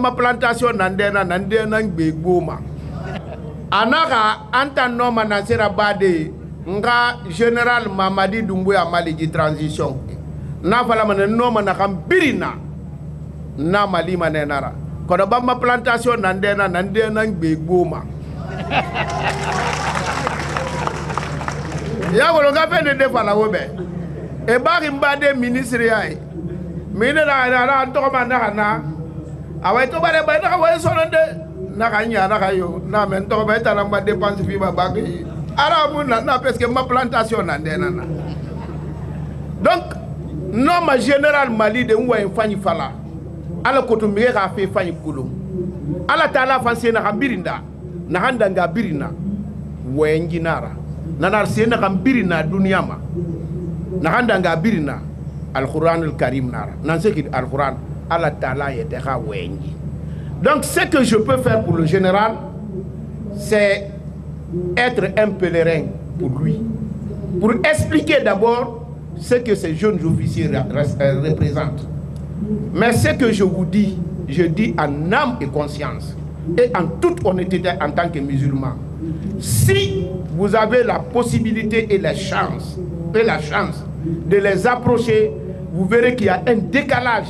ma plantation nandena nandena gbegbo anaka anta noma na sera bade nga général mamadi dumbuya maliji transition. Na fala mana noma na kam birina na mali manenara kono bamba plantation nandena nandena gbegbo ma ya wolo nga fe de de fala wo be e bari mbade ministre ya mine na na na to ma na na awai to bare ba na wa so de na ka nya na ka yo. Na men to ba ta na ma dépense fi ba ba ki ara mu na na parce que ma plantation na de na na donc non ma général mali de wa fanyi fala ala ko to mi ka fe fanyi kulo ala taala fan na ka birinda na handa nga birina wengi nara. Nanar sena kam birina dunia ma na handa nga birina alquran karim nara. Nan qui alquran ala taala yete ha wengi. Donc ce que je peux faire pour le général c'est être un pèlerin pour lui. Pour expliquer d'abord ce que ces jeunes officiers représentent. Mais ce que je vous dis je dis en âme et conscience et en toute honnêteté en tant que musulman. Si vous avez la possibilité et la chance, et la chance de les approcher, vous verrez qu'il y a un décalage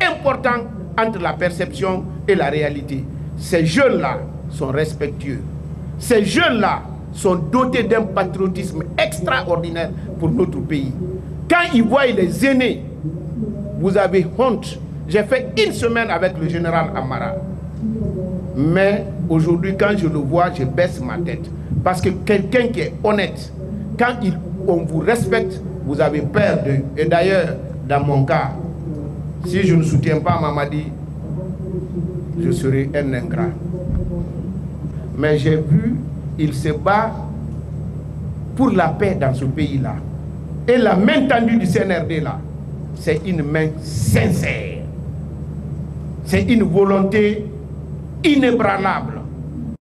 important entre la perception et la réalité. Ces jeunes-là sont respectueux. Ces jeunes-là sont dotés d'un patriotisme extraordinaire pour notre pays. Quand ils voient les aînés, vous avez honte. J'ai fait une semaine avec le général Amara. Mais aujourd'hui, quand je le vois, je baisse ma tête. Parce que quelqu'un qui est honnête, quand on vous respecte, vous avez peur de... Et d'ailleurs, dans mon cas, si je ne soutiens pas Mamadi, je serai un ingrat. Mais j'ai vu, il se bat pour la paix dans ce pays-là. Et la main tendue du CNRD là, c'est une main sincère. C'est une volonté inébranlable